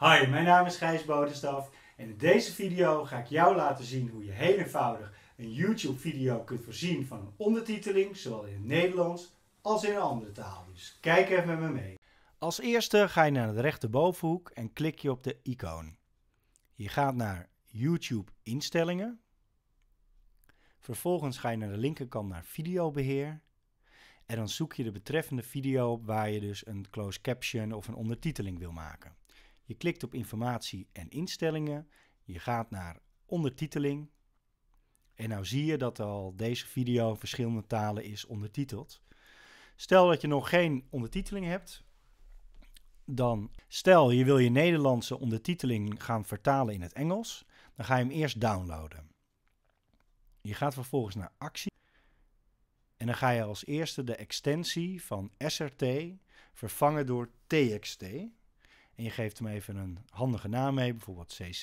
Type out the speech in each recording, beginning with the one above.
Hi, mijn naam is Gijs Bodenstaf en in deze video ga ik jou laten zien hoe je heel eenvoudig een YouTube video kunt voorzien van een ondertiteling, zowel in het Nederlands als in een andere taal. Dus kijk even met me mee. Als eerste ga je naar de rechterbovenhoek en klik je op de icoon. Je gaat naar YouTube instellingen. Vervolgens ga je naar de linkerkant naar videobeheer. En dan zoek je de betreffende video op waar je dus een closed caption of een ondertiteling wil maken. Je klikt op informatie en instellingen. Je gaat naar ondertiteling. En nou zie je dat al deze video in verschillende talen is ondertiteld. Stel dat je nog geen ondertiteling hebt, dan stel je wil je Nederlandse ondertiteling gaan vertalen in het Engels, dan ga je hem eerst downloaden. Je gaat vervolgens naar actie en dan ga je als eerste de extensie van SRT vervangen door TXT. En je geeft hem even een handige naam mee, bijvoorbeeld CC.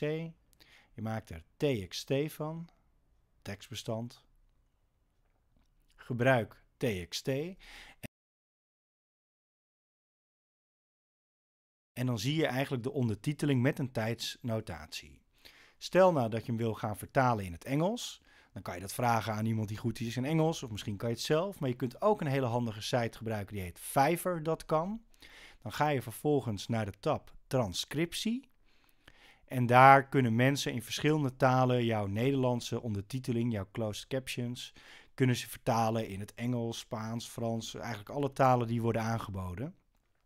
Je maakt er TXT van, tekstbestand. Gebruik TXT. En dan zie je eigenlijk de ondertiteling met een tijdsnotatie. Stel nou dat je hem wil gaan vertalen in het Engels. Dan kan je dat vragen aan iemand die goed is in Engels. Of misschien kan je het zelf. Maar je kunt ook een hele handige site gebruiken die heet Fiverr.com. Dan ga je vervolgens naar de tab transcriptie. En daar kunnen mensen in verschillende talen jouw Nederlandse ondertiteling, jouw closed captions, kunnen ze vertalen in het Engels, Spaans, Frans, eigenlijk alle talen die worden aangeboden.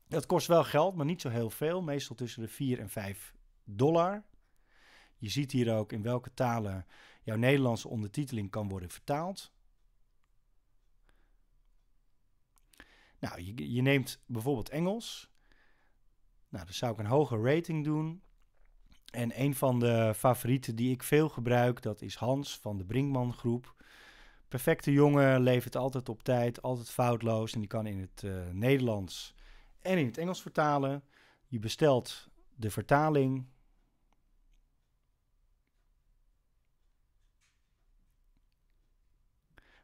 Dat kost wel geld, maar niet zo heel veel, meestal tussen de 4 en 5 dollar. Je ziet hier ook in welke talen jouw Nederlandse ondertiteling kan worden vertaald. Nou, je, je neemt bijvoorbeeld Engels. Nou, dan zou ik een hoge rating doen. En een van de favorieten die ik veel gebruik, dat is Hans van de Brinkman Groep. Perfecte jongen, levert altijd op tijd, altijd foutloos. En die kan in het uh, Nederlands en in het Engels vertalen. Je bestelt de vertaling.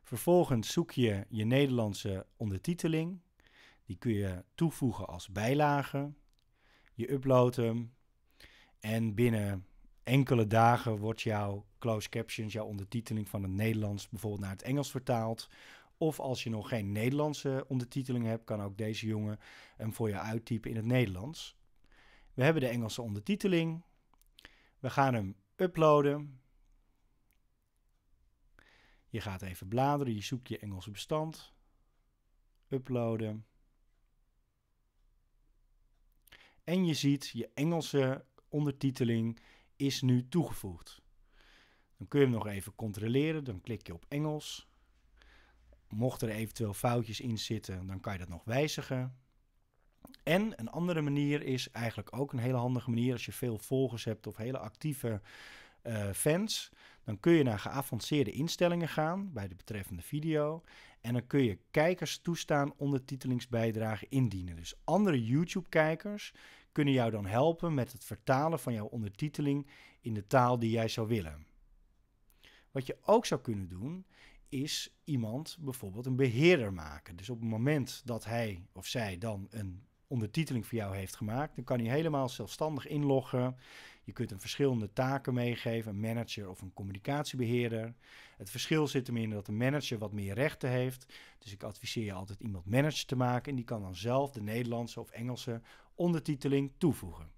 Vervolgens zoek je je Nederlandse ondertiteling. Die kun je toevoegen als bijlage. Je uploadt hem. En binnen enkele dagen wordt jouw closed captions, jouw ondertiteling van het Nederlands bijvoorbeeld naar het Engels vertaald. Of als je nog geen Nederlandse ondertiteling hebt, kan ook deze jongen hem voor je uittypen in het Nederlands. We hebben de Engelse ondertiteling. We gaan hem uploaden. Je gaat even bladeren, je zoekt je Engelse bestand. Uploaden. En je ziet je Engelse ondertiteling is nu toegevoegd. Dan kun je hem nog even controleren. Dan klik je op Engels. Mocht er eventueel foutjes in zitten, dan kan je dat nog wijzigen. En een andere manier is eigenlijk ook een hele handige manier als je veel volgers hebt of hele actieve uh, fans. Dan kun je naar geavanceerde instellingen gaan bij de betreffende video. En dan kun je kijkers toestaan ondertitelingsbijdragen indienen. Dus andere YouTube-kijkers kunnen jou dan helpen met het vertalen van jouw ondertiteling in de taal die jij zou willen. Wat je ook zou kunnen doen, is iemand bijvoorbeeld een beheerder maken. Dus op het moment dat hij of zij dan een ondertiteling voor jou heeft gemaakt, dan kan hij helemaal zelfstandig inloggen. Je kunt hem verschillende taken meegeven, een manager of een communicatiebeheerder. Het verschil zit hem in dat de manager wat meer rechten heeft. Dus ik adviseer je altijd iemand manager te maken en die kan dan zelf de Nederlandse of Engelse ondertiteling toevoegen.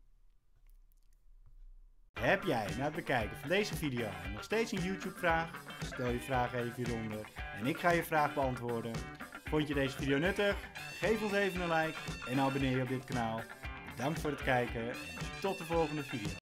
Heb jij na het bekijken van deze video nog steeds een YouTube vraag? Stel je vraag even hieronder en ik ga je vraag beantwoorden. Vond je deze video nuttig? Geef ons even een like en abonneer je op dit kanaal. Bedankt voor het kijken en tot de volgende video.